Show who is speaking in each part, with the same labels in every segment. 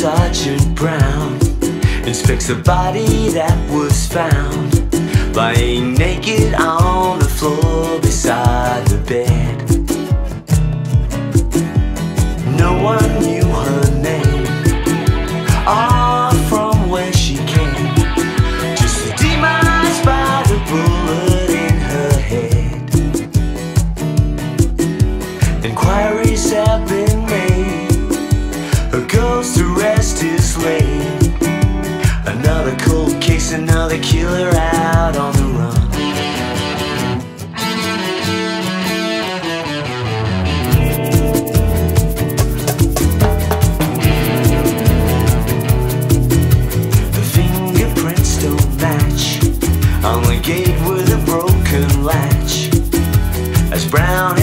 Speaker 1: Sergeant Brown inspects a body that was found. the killer out on the run. The fingerprints don't match on the gate with a broken latch. As brown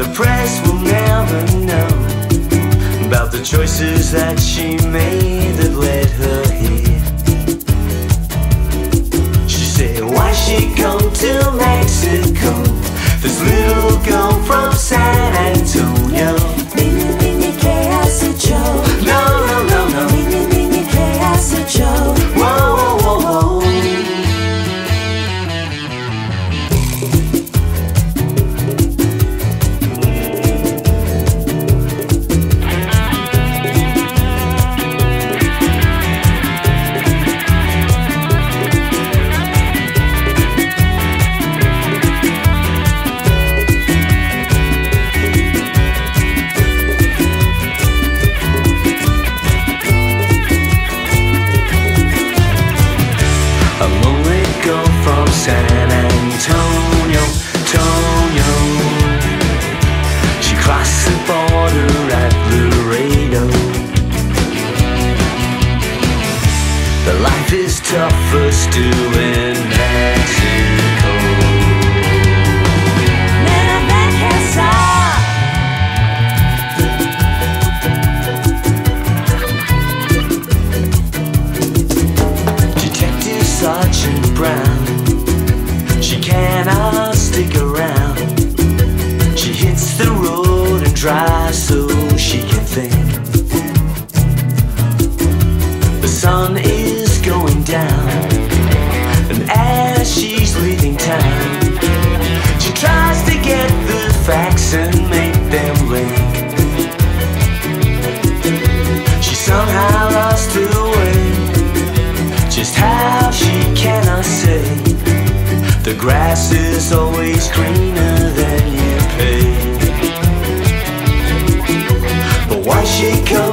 Speaker 1: The press will never know about the choices that she made that led her here. She said, Why she come to Mexico? This little girl. toughest doing that. The grass is always
Speaker 2: greener than you
Speaker 1: pay. But why she come?